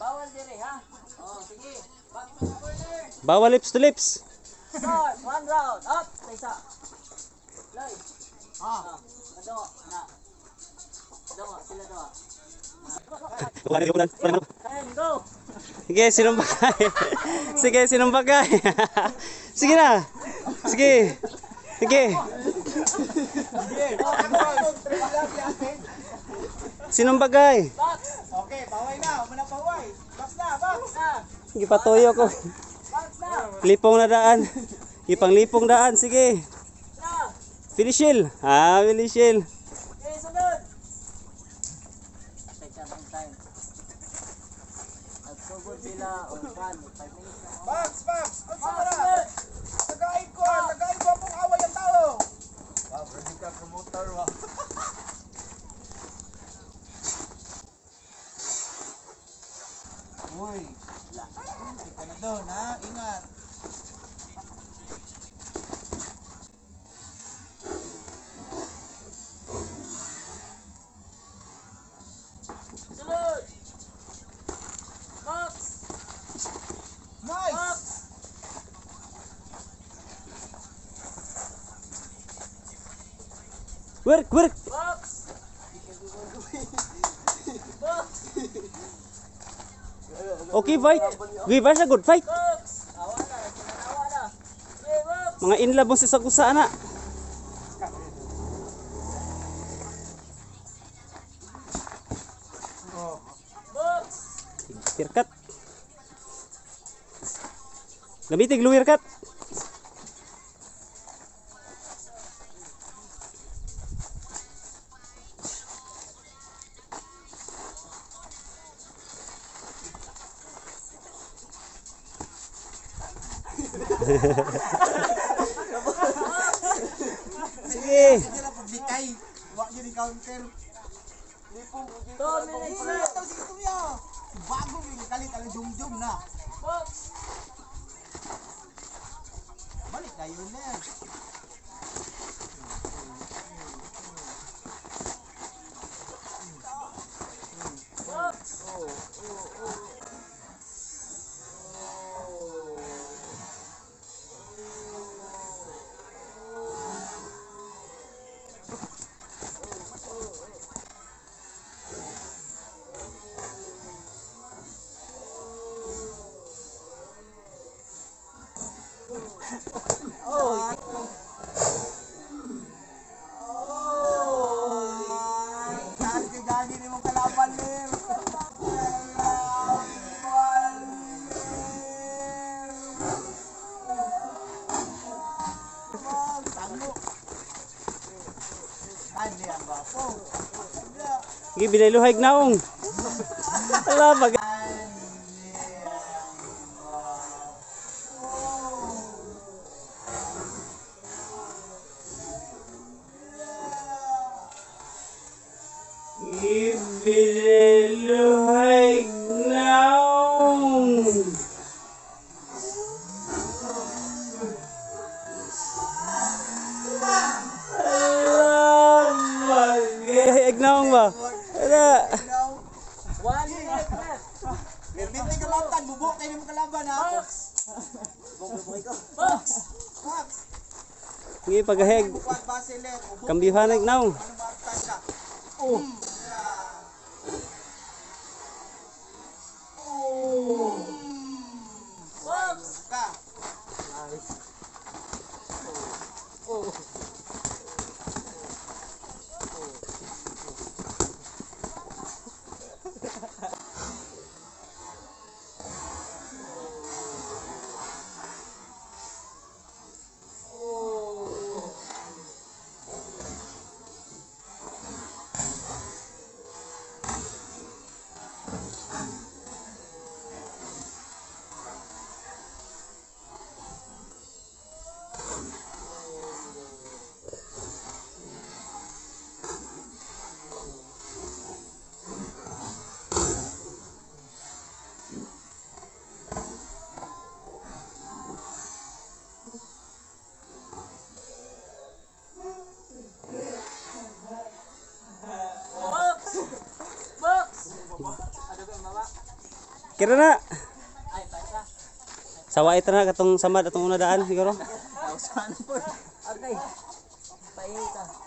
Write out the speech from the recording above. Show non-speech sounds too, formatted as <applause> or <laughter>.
Bawal dire ha. Oh, sige. Back to the corner. Bawal lips to lips. Start. One round. Up. Sa isa. Loy. Ah. Kadungo. Na. Kadungo. Sila doa. And go. Sige, sinong bagay? <laughs> Sige, sinong bagay? <laughs> Sige na. Sige. Sige. Sinong bagay? Box. Okay, paway na. Umana paway. Box na, box. Na. Sige, patuyo ko. Box na. Lipong na daan. Ipang lipong daan. Sige. Finishil. Ah, finishil. Okay, sunod. Take ang time. Nagsugod sila o kan. 5 minutes na. Box, box. Box Box. na. Sunod. Tagain ko. Tagain ko akong away ang tao. Wow, pwede ka promoter wa. Uy, hindi ka na doon ha. Ingat. Sunod. Box. Nice. Box. Work, work. Box. Box. Okay, fight. Us a good fight. Okay. Mga inlab mo si Sakusa na. Box. Tirkat. Gamitig Sige. Hindi lang publikay. Wa yun yung counter. Two minutes left. Ito, sige tumiya. Bago yung kalit ang jum-jum na. Balik na na. Sige, biniluhag naong. Wala pag... Ibiniluhag One minute left. Binti ka lantan, bubuk kayo mo kalaban ha. Box. Box. Box. Sige, pagaheg. Kambihanag ano martan ka. Box. Ka. Kira na. Ay, paisa. Sawa ito na katong samad atong una daan siguro. Nausahan po. Okay. Paisa.